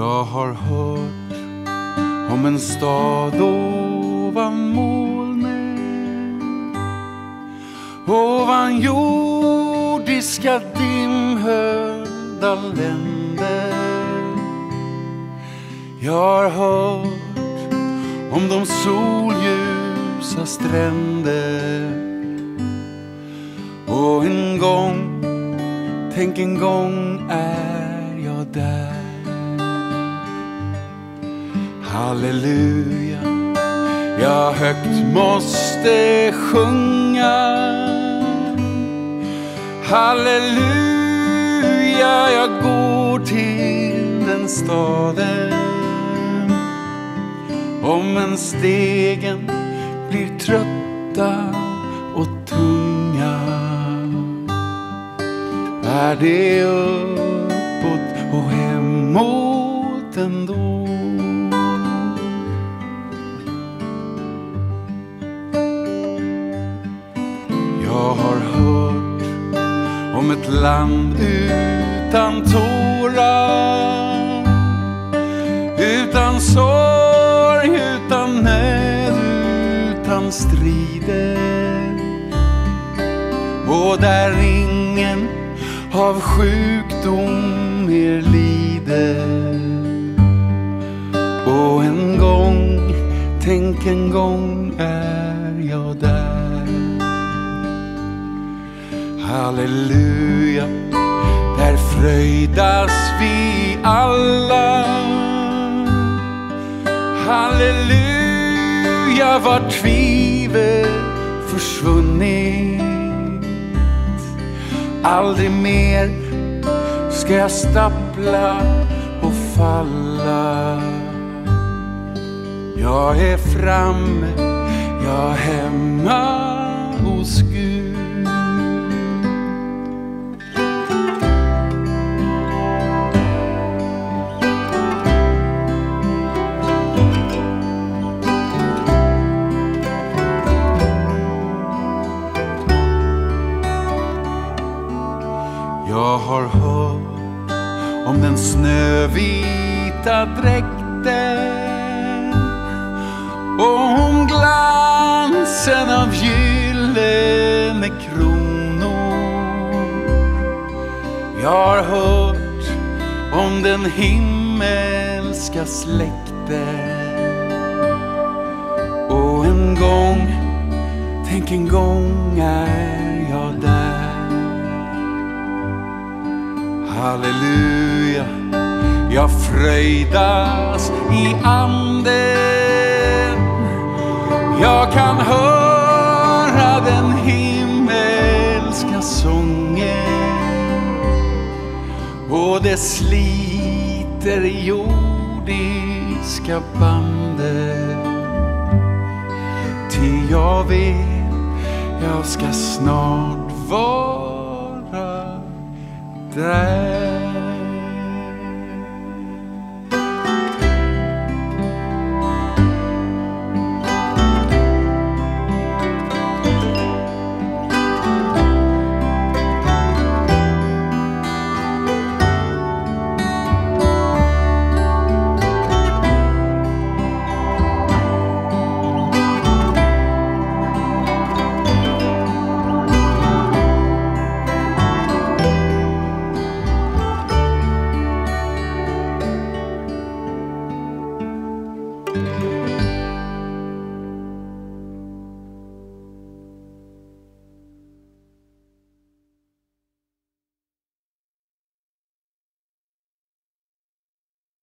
Jag har hört om en stad ovan molnen Ovan jordiska dimhöljda länder. Jag har hört om de solljusa stränder. Och en gång, tänk en gång är jag där. Halleluja, jag högt måste sjunga. Halleluja, jag går till den staden. Om en stegen blir trötta och tunga är det uppåt och hemåt ändå. Jag har hört om ett land utan tårar Utan sorg, utan nöd, utan strider. Och där ingen av sjukdom mer lider. Och en gång, tänk en gång är jag där. Halleluja, där fröjdas vi alla. Halleluja, var tvivel försvunnit. Aldrig mer ska jag stappla och falla. Jag är framme, jag är hemma Jag har hört om den snövita dräkten och om glansen av gyllene kronor. Jag har hört om den himmelska släkten och en gång, tänk en gång är Halleluja, jag fröjdas i anden. Jag kan höra den himmelska sången och det sliter i jordiska bandet. Ty jag vet, jag ska snart vara där.